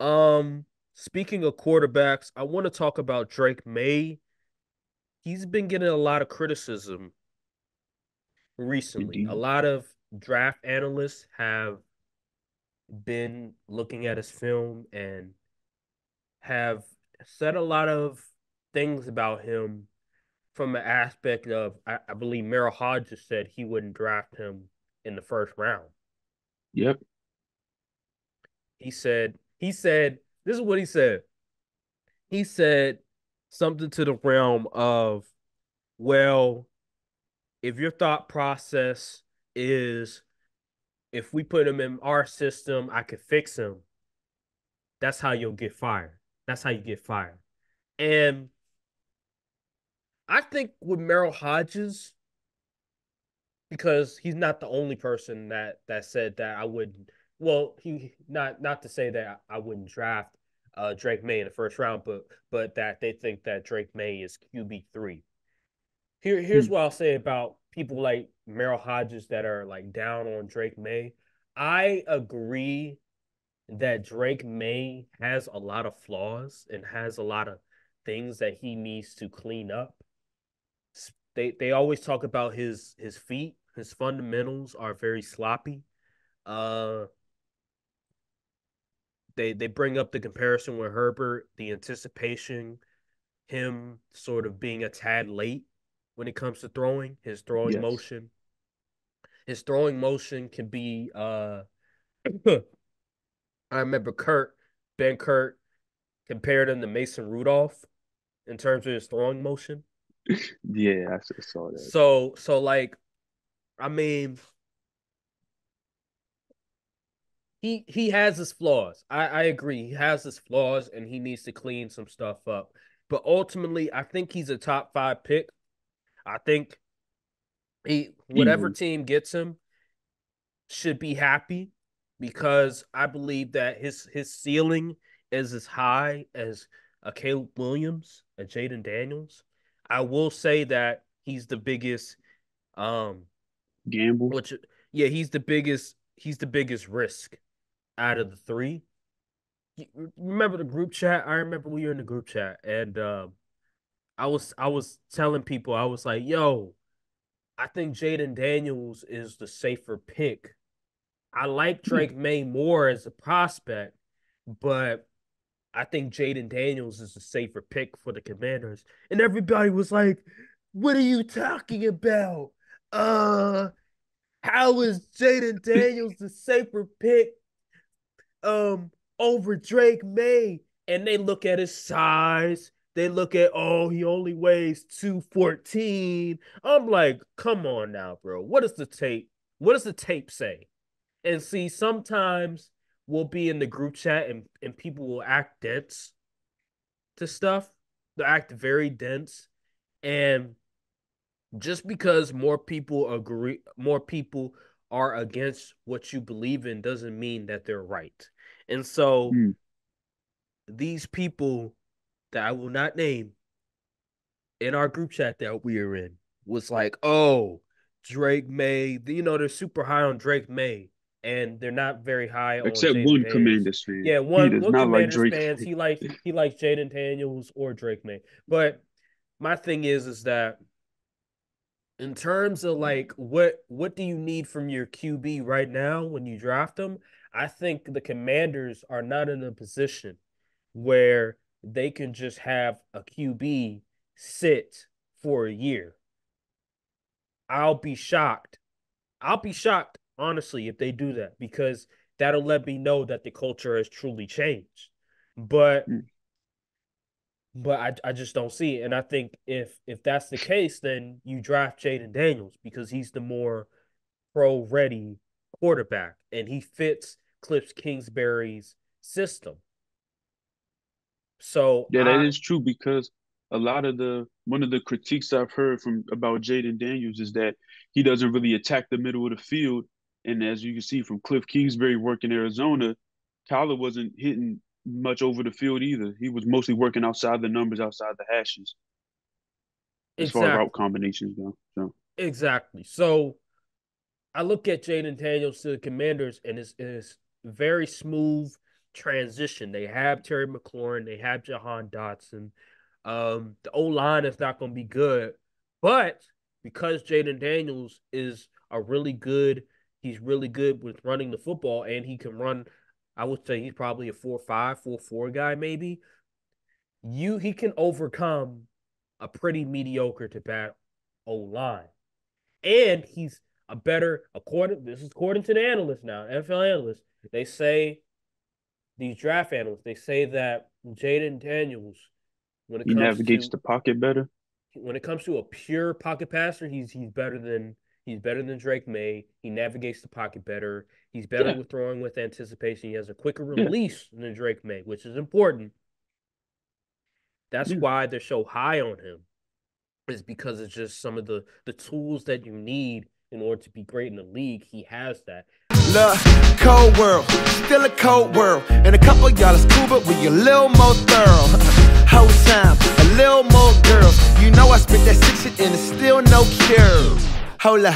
Um, speaking of quarterbacks, I want to talk about Drake Maye. He's been getting a lot of criticism recently. Indeed. A lot of draft analysts have been looking at his film and have said a lot of things about him from an aspect of I, I believe Merril Hodges said he wouldn't draft him in the first round. Yep. He said he said this is what he said. He said something to the realm of, well, if your thought process is if we put him in our system, I could fix him. That's how you'll get fired. That's how you get fired. And I think with Merril Hodges, because he's not the only person that that said that I wouldn't. Well, he not not to say that I wouldn't draft uh, Drake Maye in the first round, but but that they think that Drake Maye is QB three. Here, here's hmm. what I'll say about people like Merril Hodges that are like down on Drake Maye. I agree that Drake Maye has a lot of flaws and has a lot of things that he needs to clean up. They they always talk about his his feet. His fundamentals are very sloppy. Uh they they bring up the comparison with Herbert, the anticipation, him sort of being a tad late when it comes to throwing, his throwing yes. motion. His throwing motion can be uh I remember Kurt, Benkert compared him to Mason Rudolph in terms of his throwing motion. yeah, I saw that. So so like I mean he he has his flaws. I, I agree. He has his flaws and he needs to clean some stuff up. But ultimately, I think he's a top five pick. I think he whatever team gets him should be happy because I believe that his his ceiling is as high as a Caleb Williams, a Jayden Daniels. I will say that he's the biggest um gamble. Which yeah, he's the biggest he's the biggest risk out of the three. Remember the group chat? I remember we were in the group chat and um I was I was telling people I was like, "Yo, I think Jayden Daniels is the safer pick. I like hmm. Drake Maye more as a prospect, but I think Jayden Daniels is the safer pick for the Commanders." And everybody was like, "What are you talking about? Uh, how is Jayden Daniels the safer pick um over Drake Maye, And they look at his size they look at, oh, he only weighs 214. I'm like, come on now, bro. What does the tape? What does the tape say? And see, sometimes we'll be in the group chat and, and people will act dense to stuff. They'll act very dense. And just because more people agree, more people are against what you believe in doesn't mean that they're right. And so mm. these people that I will not name in our group chat that we are in was like, oh, Drake Maye, you know, they're super high on Drake Maye. And they're not very high except on one Commanders fan. Yeah, one, one Commanders like fans. He likes he likes Jayden Daniels or Drake Maye. But my thing is, is that in terms of like what what do you need from your QB right now when you draft them? I think the Commanders are not in a position where they can just have a QB sit for a year. I'll be shocked. I'll be shocked, honestly, if they do that because that'll let me know that the culture has truly changed. But mm. But I, I just don't see it. And I think if if that's the case, then you draft Jayden Daniels because he's the more pro ready quarterback and he fits Cliff Kingsbury's system. So yeah, that I, is true because a lot of the one of the critiques I've heard from about Jayden Daniels is that he doesn't really attack the middle of the field. And as you can see from Cliff Kingsbury work in Arizona, Kyler wasn't hitting much over the field either. He was mostly working outside the numbers, outside the hashes. As exactly. far as route combinations go. So exactly. So I look at Jayden Daniels to the Commanders, and it's, it's very smooth transition. They have Terry McLaurin, they have Jahan Dotson. Um, the O line is not going to be good, but because Jayden Daniels is a really good, he's really good with running the football, and he can run. I would say he's probably a four five, four four guy, maybe. You he can overcome a pretty mediocre to bad O line, and he's a better according. This is according to the analysts now, NFL analysts. They say these draft analysts, they say that Jayden Daniels, when it he navigates to, the pocket better. When it comes to a pure pocket passer, he's he's better than he's better than Drake Maye. He navigates the pocket better. He's better yeah. with throwing with anticipation. He has a quicker release yeah. than Drake Maye, which is important. That's yeah. why they're so high on him, is because it's just some of the the tools that you need in order to be great in the league. He has that. Look, cold world, still a cold world. And a couple y'all is cool, but we a little more thorough. Whole time, a little more girls. You know I spit that six shit and it's still no cure. Hold up.